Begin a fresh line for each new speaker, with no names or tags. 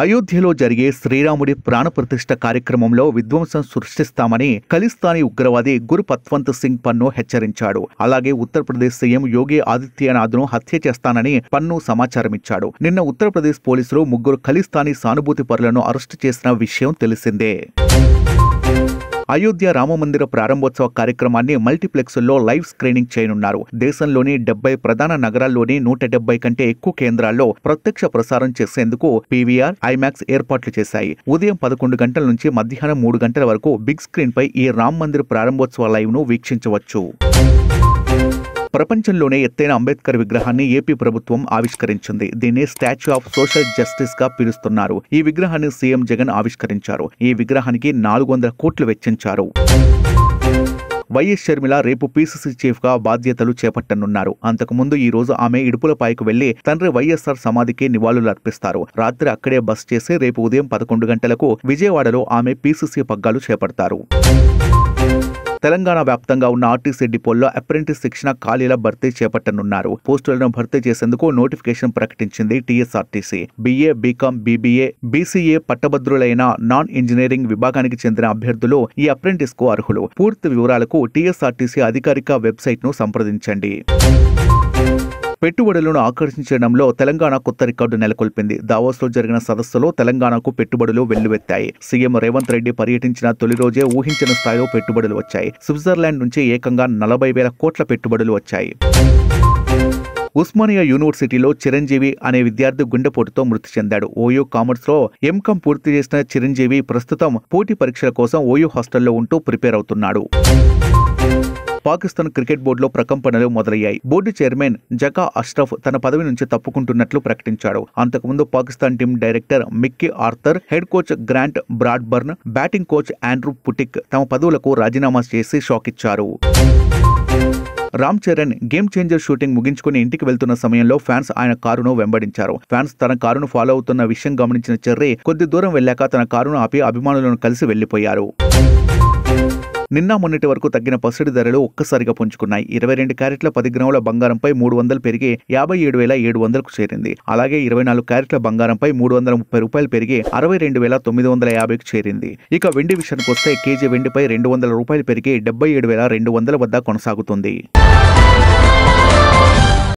అయోధ్యలో జరిగే శ్రీరాముడి ప్రాణప్రతిష్ఠ కార్యక్రమంలో విధ్వంసం సృష్టిస్తామని ఖలిస్తానీ ఉగ్రవాది గురు పత్వంత్ సింగ్ పన్ను హెచ్చరించాడు. అలాగే ఉత్తరప్రదేశ్ సీఎం యోగి ఆదిత్యనాథ్ను హత్య చేస్తానని పన్ను సమాచారమిచ్చాడు. నిన్న ఉత్తరప్రదేశ్ పోలీసులు ముగ్గురు ఖలిస్తానీ సానుభూతి పరులను అరెస్టు చేసిన విషయం తెలిసిందే. అయోధ్య రామమందిర ప్రారంభోత్సవ కార్యక్రమాన్ని మల్టీప్లెక్స్ల్లో లైవ్ స్క్రీనింగ్ చేయనున్నారు. దేశంలోని డెబ్బై ప్రధాన నగరాల్లోని నూట డెబ్బై కంటే ఎక్కువ కేంద్రాల్లో ప్రత్యక్ష ప్రసారం చేసేందుకు పీవీఆర్ ఐమాక్స్ ఏర్పాట్లు చేశాయి. ఉదయం పదకొండు గంటల నుంచి మధ్యాహ్నం మూడు గంటల వరకు బిగ్ స్క్రీన్ పై ఈ రామ్ మందిర్ ప్రారంభోత్సవ లైవ్ను వీక్షించవచ్చు. ప్రపంచంలోనే ఎత్తైన అంబేద్కర్ విగ్రహాన్ని ఏపీ ప్రభుత్వం ఆవిష్కరించింది. దీన్ని స్టాచ్యూ ఆఫ్ సోషల్ జస్టిస్గా పిలుస్తున్నారు. ఈ విగ్రహాన్ని సీఎం జగన్ ఆవిష్కరించారు. ఈ విగ్రహానికి నాలుగు వందల కోట్లు వెచ్చించారు. వైఎస్ షర్మిల రేపు పీసీసీ చీఫ్గా బాధ్యతలు చేపట్టనున్నారు. అంతకుముందు ఈ రోజు ఆమె ఇడుపులపాయకు వెళ్ళి తండ్రి వైఎస్ఆర్ సమాధికి నివాళులు అర్పిస్తారు. రాత్రి అక్కడే బస్ చేసి రేపు ఉదయం పదకొండు గంటలకు విజయవాడలో ఆమె పీసీసీ పగ్గాలు చేపడతారు. తెలంగాణ వ్యాప్తంగా ఉన్న ఆర్టీసీ డిపోల్లో అప్రెంటిస్ శిక్షణ ఖాళీల భర్తీ చేపట్టనున్నారు. పోస్టులను భర్తీ చేసేందుకు నోటిఫికేషన్ ప్రకటించింది TSRTC. BA BCom BBA BCA పట్టభద్రులైన non engineering విభాగానికి చెందిన అభ్యర్థులు ఈ అప్రెంటిస్కు అర్హులు. పూర్తి వివరాలకు టీఎస్ఆర్టీసీ అధికారిక వెబ్సైట్ను సంప్రదించండి. పెట్టుబడులను ఆకర్షించడంలో తెలంగాణ కొత్త రికార్డు నెలకొల్పింది. దావోస్లో జరిగిన సదస్సులో తెలంగాణకు పెట్టుబడులు వెల్లువెత్తాయి. సీఎం రేవంత్ రెడ్డి పర్యటించిన తొలి రోజే ఊహించిన స్థాయిలో పెట్టుబడులు వచ్చాయి. స్విట్జర్లాండ్ నుంచి ఏకంగా నలభై వేల కోట్ల పెట్టుబడులు వచ్చాయి. ఉస్మానియా యూనివర్సిటీలో చిరంజీవి అనే విద్యార్థి గుండెపోటుతో మృతి చెందాడు. ఓయూ కామర్స్లో పూర్తి చేసిన చిరంజీవి ప్రస్తుతం పోటీ పరీక్షల కోసం ఓయూ హాస్టల్లో ఉంటూ ప్రిపేర్ అవుతున్నాడు. పాకిస్తాన్ క్రికెట్ బోర్డులో ప్రకంపనలు మొదలయ్యాయి. బోర్డు చైర్మన్ జకా అష్రఫ్ తన పదవి నుంచి తప్పుకుంటున్నట్లు ప్రకటించాడు. అంతకుముందు Pakistan team director Mickey Arthur head coach Grant Bradburn batting coach Andrew Puttick తమ పదవులకు రాజీనామా చేసి షాక్ ఇచ్చారు. Ram Charan Game Changer shooting ముగించుకుని ఇంటికి వెళ్తున్న సమయంలో ఫ్యాన్స్ ఆయన కారును వెంబడించారు. ఫ్యాన్స్ తన కారును ఫాలో అవుతున్న విషయం గమనించిన చెర్రీ కొద్ది దూరం వెళ్ళాక తన కారును ఆపి అభిమానులను కలిసి వెళ్ళిపోయారు నిన్న మొన్నటి వరకు తగ్గిన పసిడి ధరలు ఒక్కసారిగా పుంజుకున్నాయి. ఇరవై రెండు క్యారెట్ల పది గ్రాముల బంగారంపై మూడు వందలు పెరిగి యాభై ఏడు వేల ఏడు వందలకు చేరింది. అలాగే ఇరవై నాలుగు క్యారెట్ల బంగారంపై మూడు వందల ముప్పై రూపాయలు పెరిగి అరవై రెండు వేల తొమ్మిది వందల యాభైకి చేరింది. ఇక వెండి విషయానికి వస్తే కేజీ వెండిపై రెండు వందల రూపాయలు పెరిగి డెబ్బై ఏడు వేల రెండు వందల వద్ద కొనసాగుతుంది.